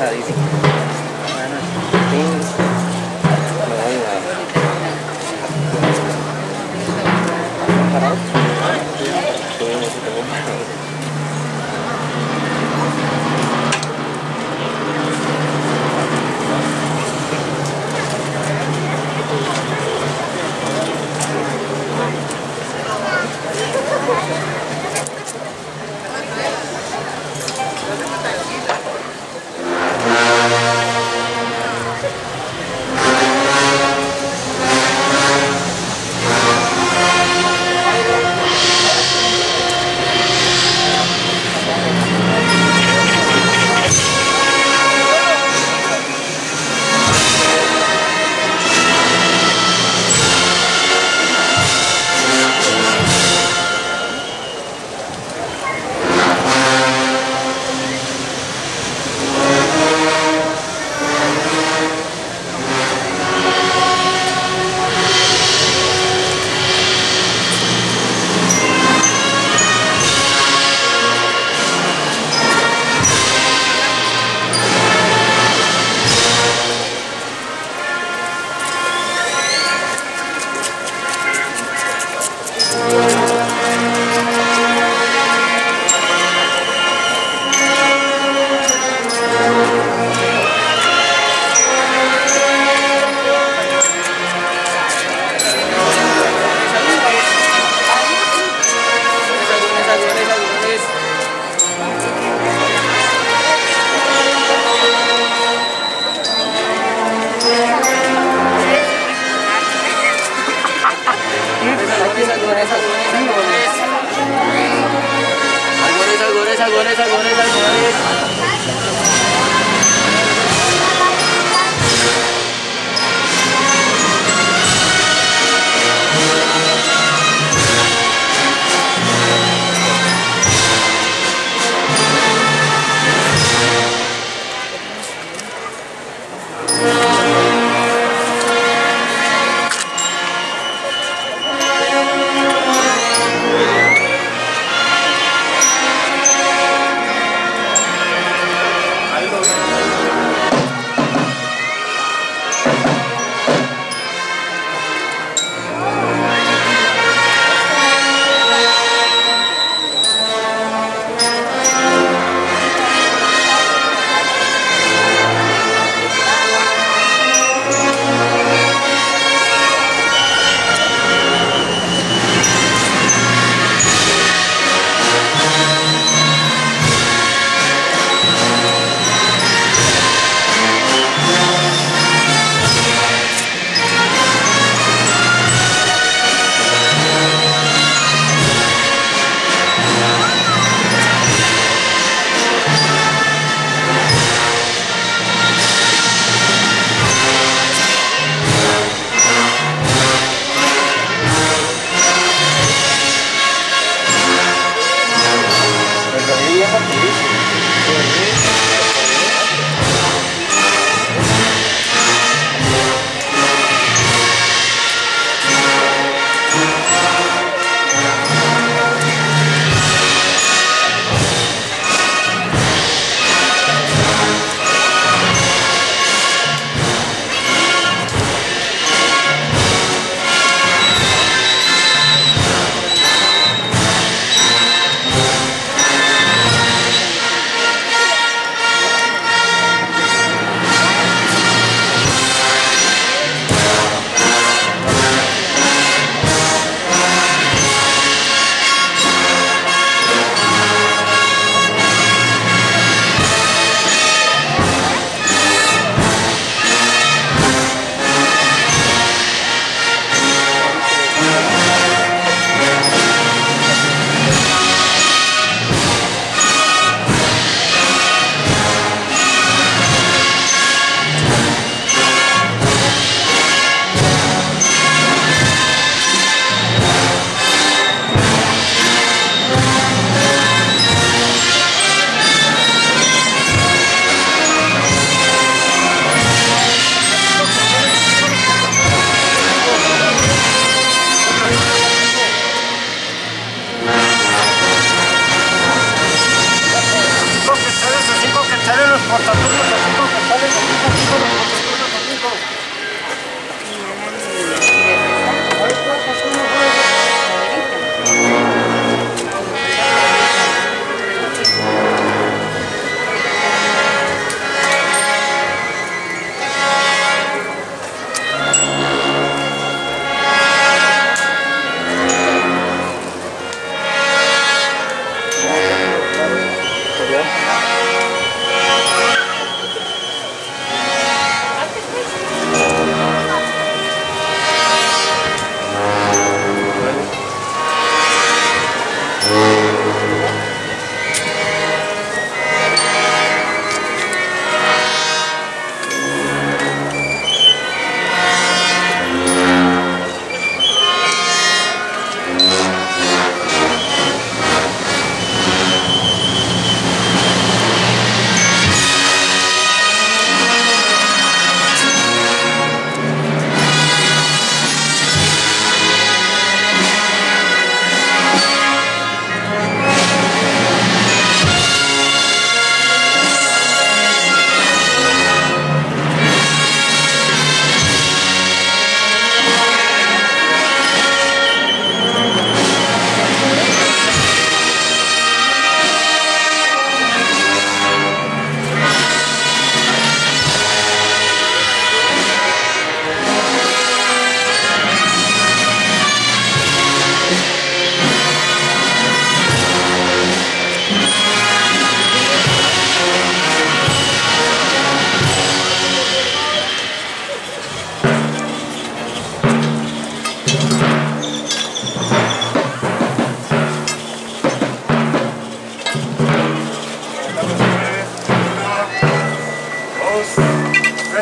cansadísimo.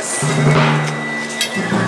です